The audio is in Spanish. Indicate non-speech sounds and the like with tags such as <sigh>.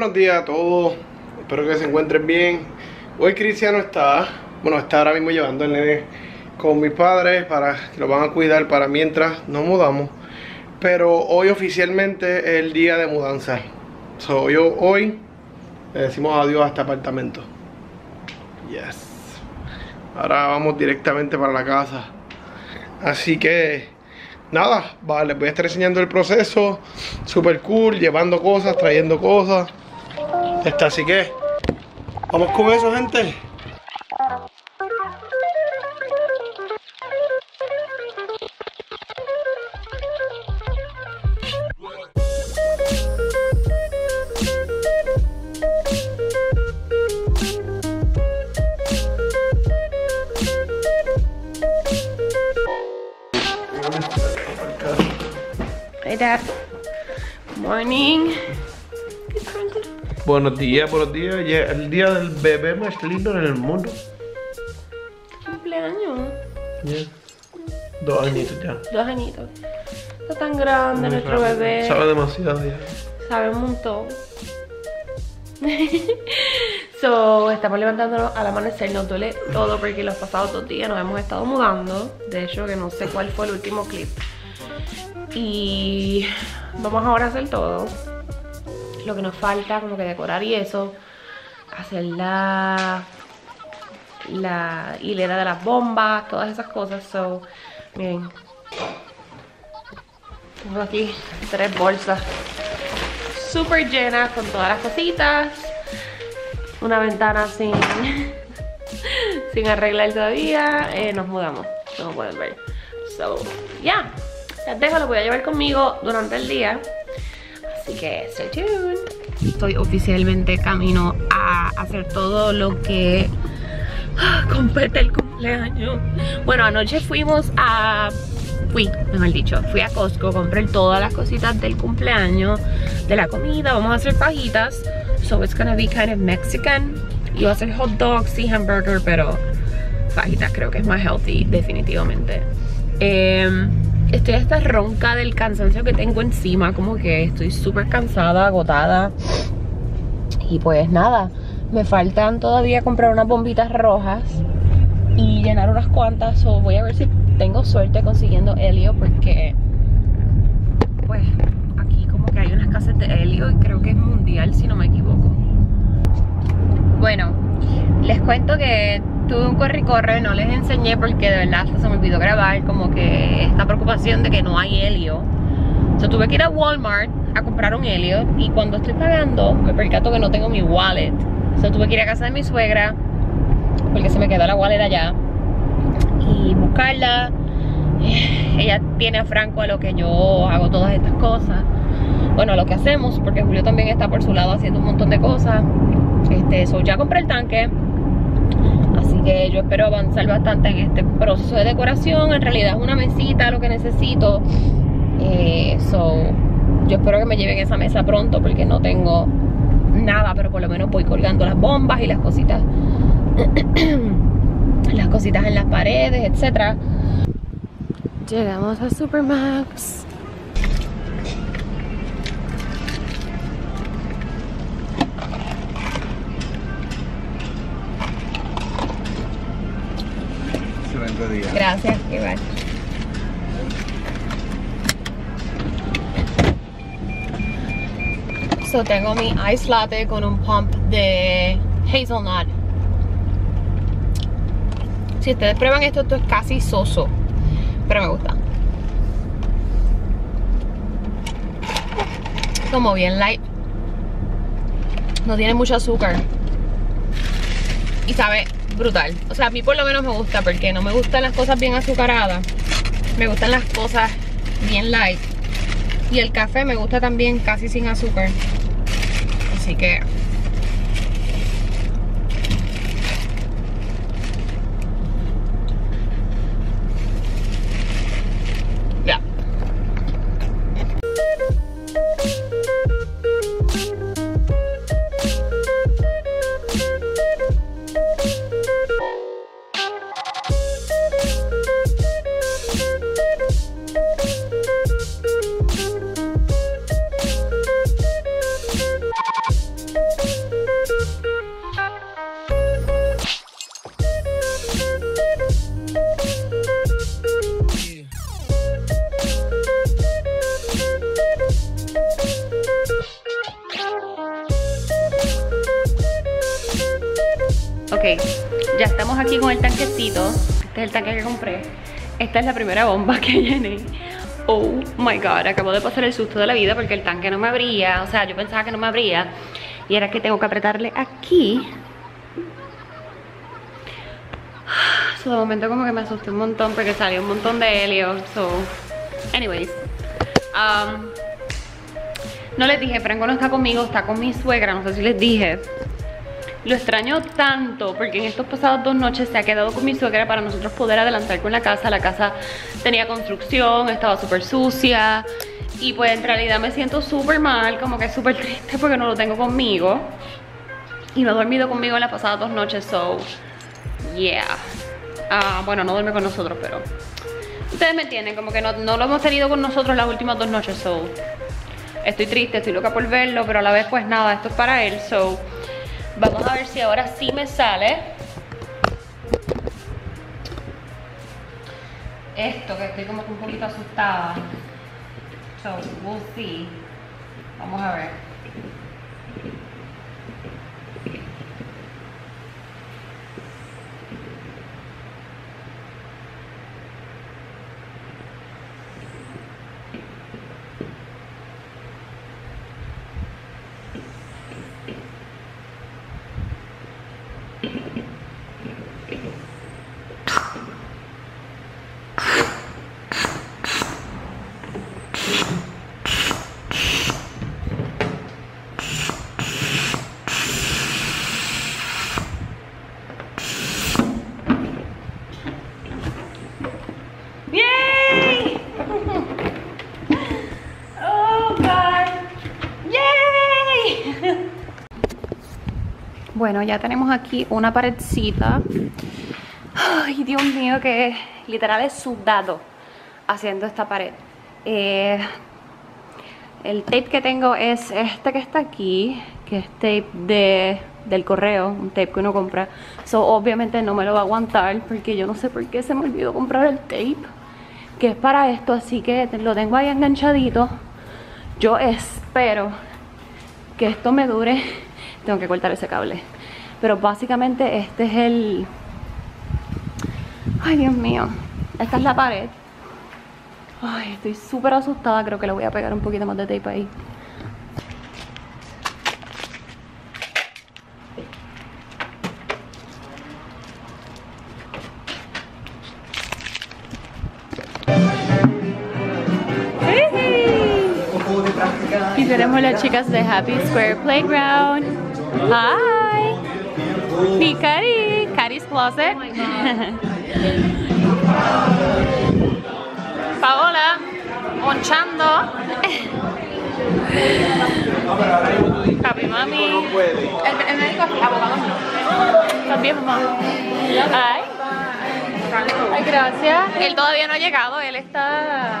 buenos días a todos. Espero que se encuentren bien. Hoy Cristiano está, bueno, está ahora mismo llevando el nene con mis padres para que lo van a cuidar para mientras nos mudamos. Pero hoy oficialmente es el día de mudanza. So, yo hoy le decimos adiós a este apartamento. Yes. Ahora vamos directamente para la casa. Así que nada, vale, les voy a estar enseñando el proceso. Super cool, llevando cosas, trayendo cosas. Está, así que vamos con eso, gente. Dad. Morning. Buenos días, buenos días. El día del bebé más lindo en el mundo. Cumpleaños. Ya. Dos añitos ya. Dos añitos. Está tan grande nuestro bebé. Sabe demasiado ya. Sabe un montón. <laughs> so, estamos levantándonos al amanecer. Nos duele todo porque los pasados dos días nos hemos estado mudando. De hecho, que no sé cuál fue el último clip. Y vamos ahora a hacer todo. Lo que nos falta, como que decorar y eso. Hacer la, la hilera de las bombas, todas esas cosas. So, miren. Tengo aquí tres bolsas súper llenas con todas las cositas. Una ventana sin, <laughs> sin arreglar todavía. Eh, nos mudamos, como pueden ver. So, ya. Les dejo, lo voy a llevar conmigo durante el día. Estoy oficialmente camino a hacer todo lo que ah, compete el cumpleaños. Bueno, anoche fuimos a fui, mejor dicho, fui a Costco, compré todas las cositas del cumpleaños, de la comida, vamos a hacer fajitas. So it's gonna be kind of Mexican. Voy a hacer hot dogs y hamburger, pero fajitas creo que es más healthy, definitivamente. Em, estoy hasta ronca del cansancio que tengo encima, como que estoy súper cansada, agotada. Y pues nada, me faltan todavía comprar unas bombitas rojas y llenar unas cuantas. O voy a ver si tengo suerte consiguiendo helio porque pues aquí como que hay una escasez de helio y creo que es mundial si no me equivoco. Bueno, les cuento que tuve un corre y corre, no les enseñé porque de verdad hasta se me olvidó grabar como que esta preocupación de que no hay helio. So, tuve que ir a Walmart a comprar un helio y cuando estoy pagando me percato que no tengo mi wallet. So, tuve que ir a casa de mi suegra porque se me quedó la wallet allá y buscarla. <sighs> Ella tiene a Franco a lo que yo hago todas estas cosas. Bueno, lo que hacemos, porque Julio también está por su lado haciendo un montón de cosas. Este, so, ya compré el tanque. Que yo espero avanzar bastante en este proceso de decoración. En realidad es una mesita lo que necesito. Eh, so, yo espero que me lleven esa mesa pronto porque no tengo nada, pero por lo menos voy colgando las bombas y las cositas. <clears throat> las cositas en las paredes, etcétera. Llegamos a Supermax. Día. Gracias, igual. So tengo mi ice latte con un pump de hazelnut. Si ustedes prueban esto, esto es casi soso. Pero me gusta. Como bien light. No tiene mucho azúcar. Y sabe brutal. O sea, a mí por lo menos me gusta porque no me gustan las cosas bien azucaradas. Me gustan las cosas bien light. Y el café me gusta también casi sin azúcar. Así que Ok, ya estamos aquí con el tanquecito. Este es el tanque que compré. Esta es la primera bomba que <laughs> llené. Oh my god, acabo de pasar el susto de la vida porque el tanque no me abría. O sea, yo pensaba que no me abría. Y era que tengo que apretarle aquí. <sighs> So, de momento como que me asusté un montón porque salió un montón de helio. So, anyways. Um, no les dije, Franco no está conmigo, está con mi suegra, no sé si les dije. Lo extraño tanto porque en estos pasados dos noches se ha quedado con mi suegra para nosotros poder adelantar con la casa. La casa tenía construcción, estaba súper sucia y pues en realidad me siento súper mal, como que súper triste porque no lo tengo conmigo. Y no ha dormido conmigo en las pasadas dos noches, so yeah. Ah, bueno, no duerme con nosotros, pero ustedes me entienden, como que no, no lo hemos tenido con nosotros las últimas dos noches, so estoy triste, estoy loca por verlo, pero a la vez pues nada, esto es para él, so vamos a ver si ahora sí me sale. Esto, que estoy como un poquito asustada, so we'll see, vamos a ver. ¡Yay! Oh God. ¡Yay! Bueno, ya tenemos aquí una paredcita. Ay, Dios mío, que literal es sudado haciendo esta pared. Eh, el tape que tengo es este que está aquí, que es tape de, del correo, un tape que uno compra. So, obviamente no me lo va a aguantar porque yo no sé por qué se me olvidó comprar el tape, que es para esto, así que lo tengo ahí enganchadito. Yo espero que esto me dure. Tengo que cortar ese cable. Pero básicamente este es el... Ay, Dios mío. Esta es la pared. Ay, estoy súper asustada. Creo que le voy a pegar un poquito más de tape ahí. Y tenemos las chicas de Happy Square Playground. Hi. Mi Cari. Cari's Closet. Paola. Monchando. Papi, mami. El, el médico aquí, abogado. También, mamá. Ay. Ay, gracias. Él todavía no ha llegado, él está